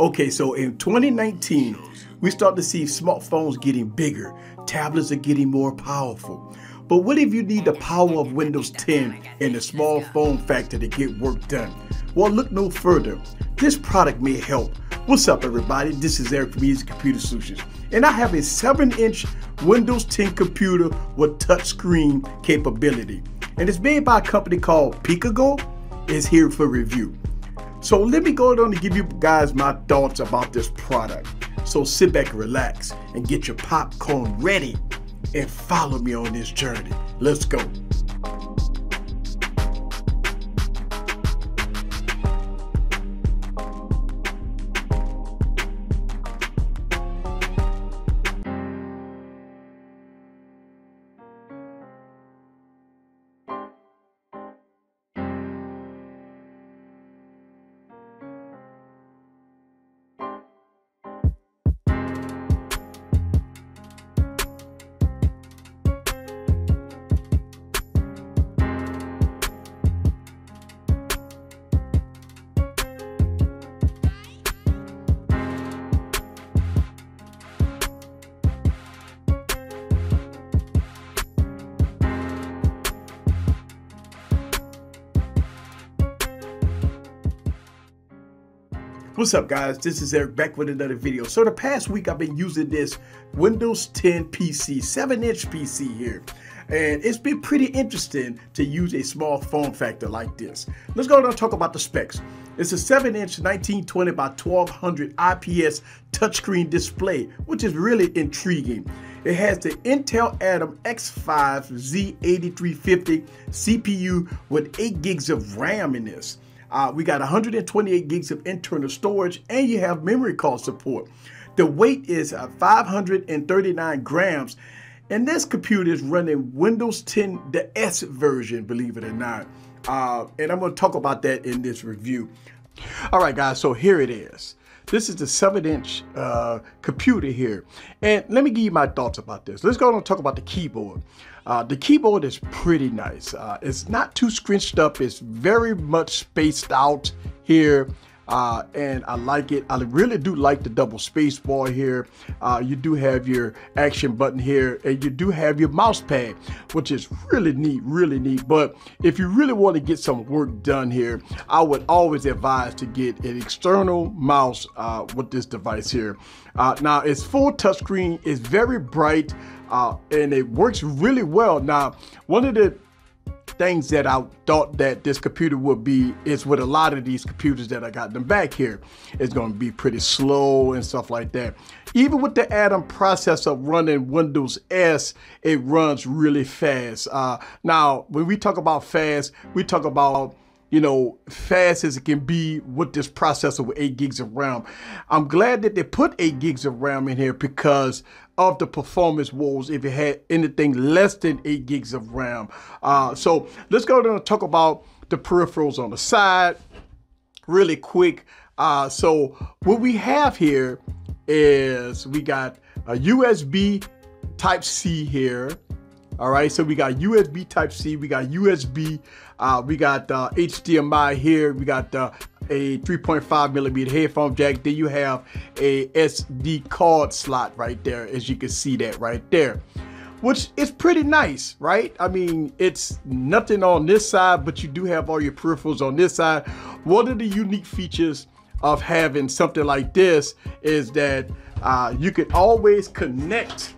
Okay, so in 2019, we start to see smartphones getting bigger, tablets are getting more powerful. But what if you need the power of Windows 10 and a small form factor to get work done? Well, look no further. This product may help. What's up, everybody? This is Eric from Easy Computer Solutions, and I have a 7-inch Windows 10 computer with touchscreen capability. And it's made by a company called Peakago. It's here for review. So let me go on to give you guys my thoughts about this product. So sit back and relax and get your popcorn ready and follow me on this journey. Let's go. What's up guys, this is Eric back with another video. So the past week I've been using this Windows 10 PC, 7 inch PC here. And it's been pretty interesting to use a small form factor like this. Let's go and talk about the specs. It's a 7 inch 1920 by 1200 IPS touchscreen display, which is really intriguing. It has the Intel Atom X5 Z8350 CPU with 8 gigs of RAM in this. Uh, we got 128 gigs of internal storage and you have memory card support. The weight is uh, 539 grams and this computer is running Windows 10, the S version, believe it or not. Uh, and I'm going to talk about that in this review. All right, guys, so here it is. This is the 7-inch uh, computer here. And let me give you my thoughts about this. Let's go and talk about the keyboard. Uh, the keyboard is pretty nice. Uh, it's not too scrunched up. It's very much spaced out here uh, and I like it. I really do like the double space bar here. Uh, you do have your action button here, and you do have your mouse pad, which is really neat, really neat. But if you really want to get some work done here, I would always advise to get an external mouse uh, with this device here. Uh, now, it's full touchscreen, it's very bright, uh, and it works really well. Now, one of the things that I thought that this computer would be is with a lot of these computers that I got them back here. It's going to be pretty slow and stuff like that. Even with the Atom processor running Windows S, it runs really fast. Uh, now, when we talk about fast, we talk about you know, fast as it can be with this processor with 8 gigs of RAM. I'm glad that they put 8 gigs of RAM in here because of the performance woes if it had anything less than 8 gigs of RAM. Uh, so let's go and talk about the peripherals on the side really quick. Uh, so what we have here is we got a USB type C here. All right, so we got USB Type C, we got USB, uh, we got uh, HDMI here, we got uh, a 3.5 millimeter headphone jack. Then you have a SD card slot right there, as you can see that right there, which is pretty nice, right? I mean, it's nothing on this side, but you do have all your peripherals on this side. One of the unique features of having something like this is that uh, you can always connect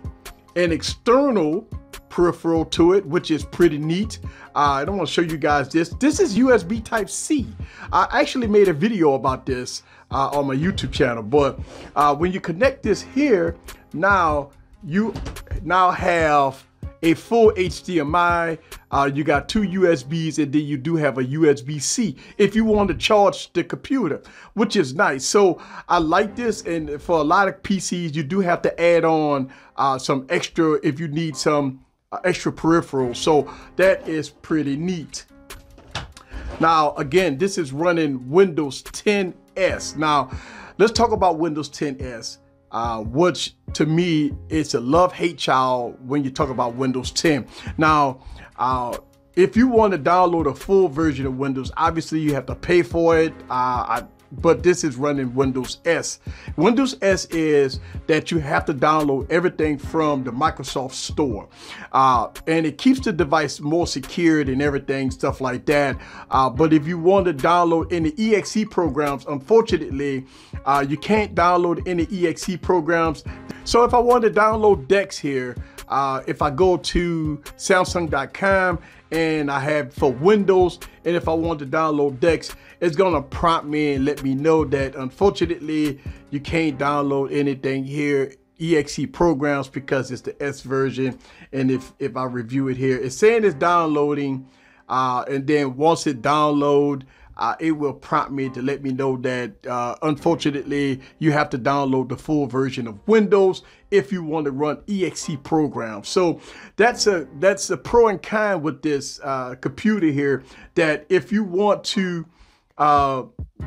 an external peripheral to it, which is pretty neat. Uh, I don't want to show you guys this. This is USB Type C. I actually made a video about this uh, on my YouTube channel, but uh, when you connect this here, now you now have a full HDMI. Uh, you got two USBs and then you do have a USB-C if you want to charge the computer, which is nice. So I like this and for a lot of PCs, you do have to add on uh, some extra if you need some extra peripherals. So that is pretty neat. Now, again, this is running Windows 10S. Now, let's talk about Windows 10S, uh, which to me is a love-hate child when you talk about Windows 10. Now, uh, if you want to download a full version of Windows, obviously you have to pay for it. Uh, I but this is running Windows S. Windows S is that you have to download everything from the Microsoft Store. Uh, and it keeps the device more secured and everything, stuff like that. Uh, but if you want to download any EXE programs, unfortunately, uh, you can't download any EXE programs. So if I want to download Dex here, uh, if I go to Samsung.com and I have for Windows, and if I want to download Dex, it's gonna prompt me and let me know that unfortunately you can't download anything here exe programs because it's the S version. And if, if I review it here, it's saying it's downloading. Uh, and then once it download, uh, it will prompt me to let me know that uh, unfortunately you have to download the full version of Windows if you want to run exe programs. So that's a that's a pro and con with this uh, computer here. That if you want to uh,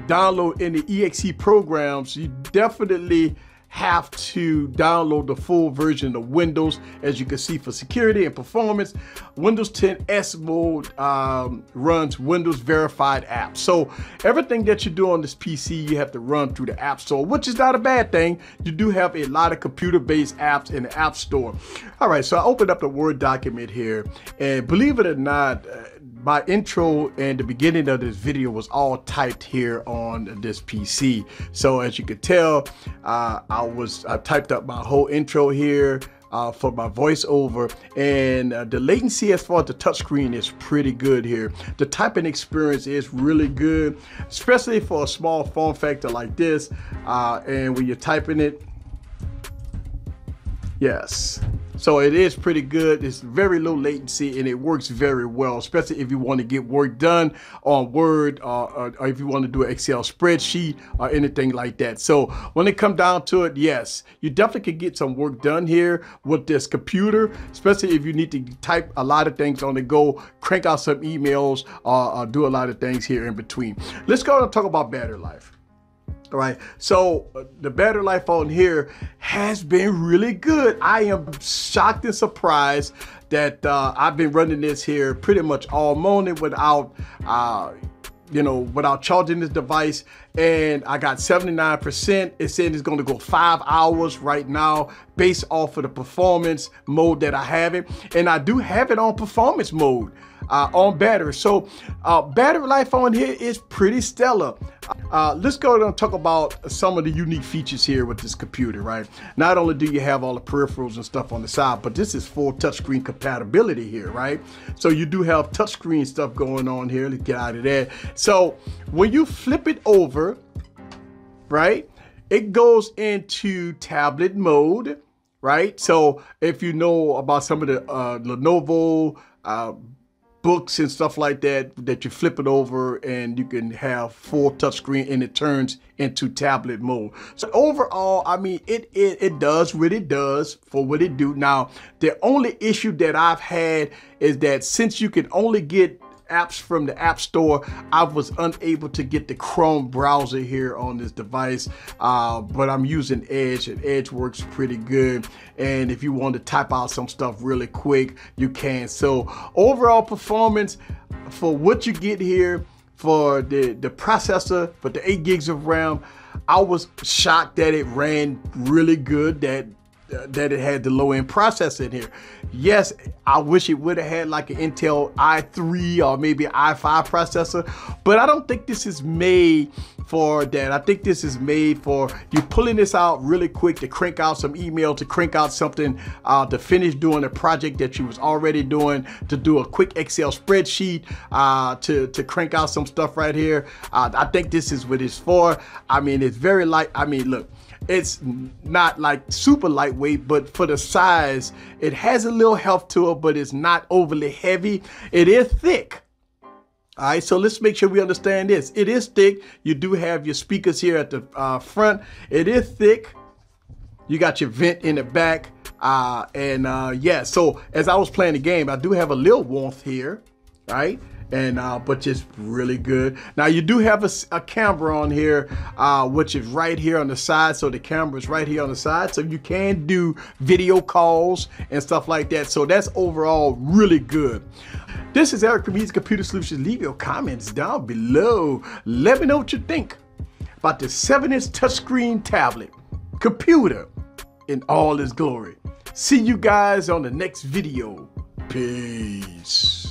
download any exe programs, you definitely have to download the full version of Windows, as you can see for security and performance. Windows 10 S mode um, runs Windows verified apps. So everything that you do on this PC, you have to run through the App Store, which is not a bad thing. You do have a lot of computer-based apps in the App Store. All right, so I opened up the Word document here, and believe it or not, uh, my intro and the beginning of this video was all typed here on this PC. So as you could tell, uh, I was I typed up my whole intro here. Uh, for my voiceover and uh, the latency as far as the touchscreen is pretty good here. The typing experience is really good, especially for a small form factor like this. Uh, and when you're typing it, yes, so it is pretty good. It's very low latency and it works very well, especially if you want to get work done on Word uh, or, or, if you want to do an Excel spreadsheet or anything like that. So when it comes down to it, yes, you definitely can get some work done here with this computer, especially if you need to type a lot of things on the go, crank out some emails, or, or do a lot of things here in between. Let's go and talk about battery life. Right. So uh, the battery life on here has been really good. I am shocked and surprised that uh, I've been running this here pretty much all morning without, uh, you know, without charging this device. And I got 79%. It said it's going to go five hours right now based off of the performance mode that I have it. And I do have it on performance mode uh, on battery. So uh, battery life on here is pretty stellar. Uh, let's go and talk about some of the unique features here with this computer, right? Not only do you have all the peripherals and stuff on the side, but this is full touchscreen compatibility here, right? So you do have touchscreen stuff going on here. Let's get out of there. So when you flip it over, right, it goes into tablet mode, right? So if you know about some of the uh, Lenovo uh, books and stuff like that that you flip it over and you can have full touchscreen and it turns into tablet mode. So overall, I mean, it, it, it does what it does for what it do. Now, the only issue that I've had is that since you can only get apps from the App Store. I was unable to get the Chrome browser here on this device, uh, but I'm using Edge and Edge works pretty good. And if you want to type out some stuff really quick, you can. So overall performance for what you get here for the, the processor, for the 8 gigs of RAM, I was shocked that it ran really good, that that it had the low end processor in here. Yes, I wish it would have had like an Intel i3 or maybe i5 processor, but I don't think this is made for that. I think this is made for you pulling this out really quick to crank out some email, to crank out something, uh, to finish doing a project that you was already doing, to do a quick Excel spreadsheet, uh, to, to crank out some stuff right here. Uh, I think this is what it's for. I mean, it's very light. I mean, look, it's not like super lightweight, but for the size, it has a little heft to it, but it's not overly heavy. It is thick. All right, so let's make sure we understand this. It is thick. You do have your speakers here at the uh, front. It is thick. You got your vent in the back. Uh, and uh, yeah, so as I was playing the game, I do have a little warmth here, right? And uh, but just really good. Now you do have a, a camera on here, uh, which is right here on the side. So the camera is right here on the side, so you can do video calls and stuff like that. So that's overall really good. This is Eric from Easy Computer Solutions. Leave your comments down below. Let me know what you think. about the 7-inch touchscreen tablet, computer in all its glory. See you guys on the next video. Peace.